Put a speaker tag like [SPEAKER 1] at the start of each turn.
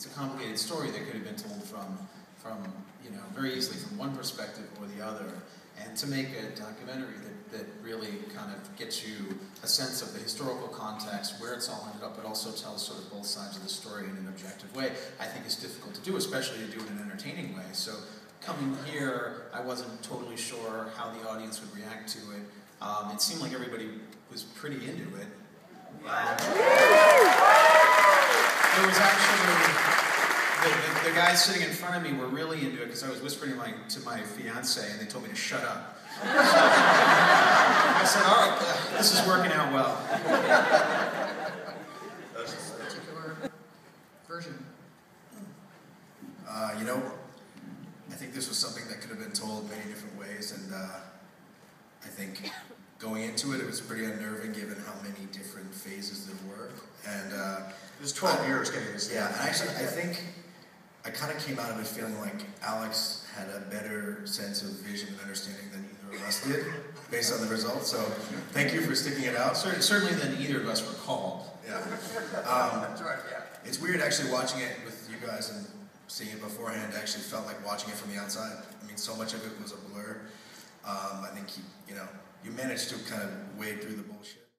[SPEAKER 1] it's a complicated story that could have been told from from you know very easily from one perspective or the other. And to make a documentary that, that really kind of gets you a sense of the historical context, where it's all ended up, but also tells sort of both sides of the story in an objective way, I think is difficult to do, especially to do it in an entertaining way. So coming here, I wasn't totally sure how the audience would react to it. Um, it seemed like everybody was pretty into it. Was actually the, the, the, guys sitting in front of me were really into it because I was whispering to my, to my fiance and they told me to shut up. I said, all right, uh, this is working out well.
[SPEAKER 2] particular version.
[SPEAKER 3] Uh, you know, I think this was something that could have been told many different ways, and uh, I think going into it, it was pretty unnerving given how many different phases there were. And uh,
[SPEAKER 4] it was 12 years getting this.
[SPEAKER 3] Yeah, and actually, I think I kind of came out of it feeling like Alex had a better sense of vision and understanding than either of us did, based on the results. So thank you for sticking it out.
[SPEAKER 1] Certainly than either of us were called.
[SPEAKER 3] Yeah. Um, That's right, yeah. It's weird actually watching it with you guys and seeing it beforehand actually felt like watching it from the outside. I mean, so much of it was a blur. Um, I think, you, you know, you managed to kind of wade through the bullshit.